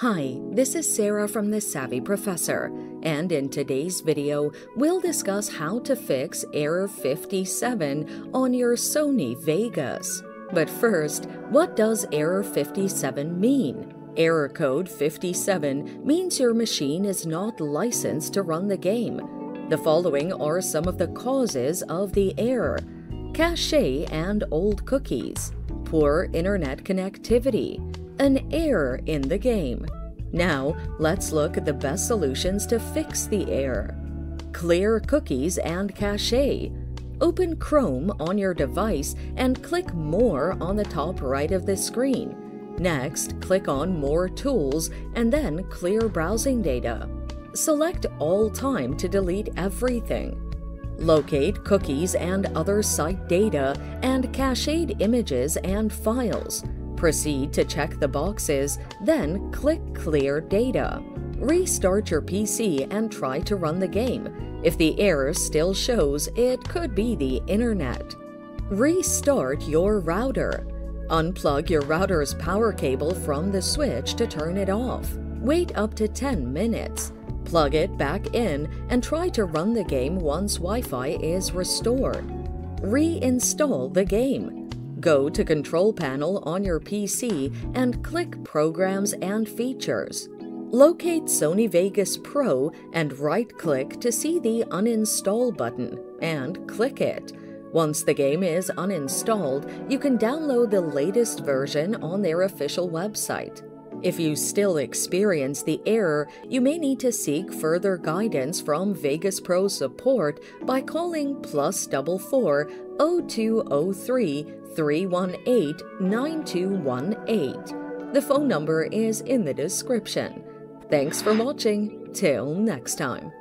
Hi, this is Sarah from The Savvy Professor, and in today's video, we'll discuss how to fix error 57 on your Sony Vegas. But first, what does error 57 mean? Error code 57 means your machine is not licensed to run the game. The following are some of the causes of the error cache and old cookies, poor internet connectivity, an error in the game. Now, let's look at the best solutions to fix the error. Clear cookies and cache. Open Chrome on your device and click More on the top right of the screen. Next, click on More Tools and then Clear Browsing Data. Select All Time to delete everything. Locate cookies and other site data and cached images and files. Proceed to check the boxes, then click Clear Data. Restart your PC and try to run the game. If the error still shows, it could be the internet. Restart your router. Unplug your router's power cable from the switch to turn it off. Wait up to 10 minutes. Plug it back in and try to run the game once Wi Fi is restored. Reinstall the game. Go to Control Panel on your PC and click Programs and Features. Locate Sony Vegas Pro and right-click to see the Uninstall button and click it. Once the game is uninstalled, you can download the latest version on their official website. If you still experience the error, you may need to seek further guidance from Vegas Pro support by calling plus double four 0203 318 9218. The phone number is in the description. Thanks for watching. Till next time.